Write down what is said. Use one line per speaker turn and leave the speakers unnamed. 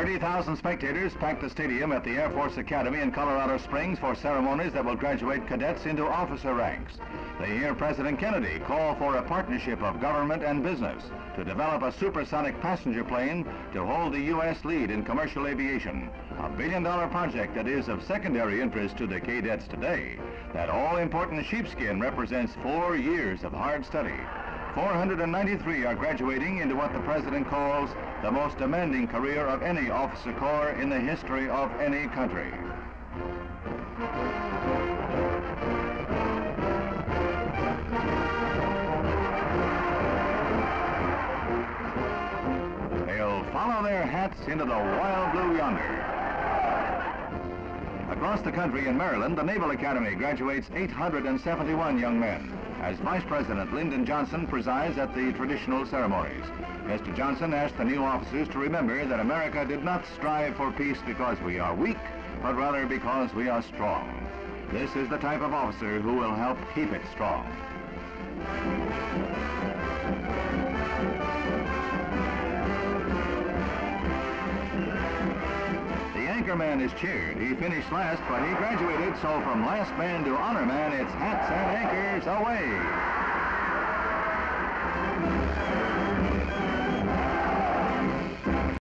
30,000 spectators packed the stadium at the Air Force Academy in Colorado Springs for ceremonies that will graduate cadets into officer ranks. They hear President Kennedy call for a partnership of government and business to develop a supersonic passenger plane to hold the U.S. lead in commercial aviation. A billion-dollar project that is of secondary interest to the cadets today. That all-important sheepskin represents four years of hard study. 493 are graduating into what the President calls the most demanding career of any officer corps in the history of any country. They'll follow their hats into the wild blue yonder. Across the country in Maryland, the Naval Academy graduates 871 young men as Vice President Lyndon Johnson presides at the traditional ceremonies. Mr. Johnson asked the new officers to remember that America did not strive for peace because we are weak, but rather because we are strong. This is the type of officer who will help keep it strong. Anchor man is cheered. He finished last, but he graduated, so from last man to honor man, it's hats and anchors away.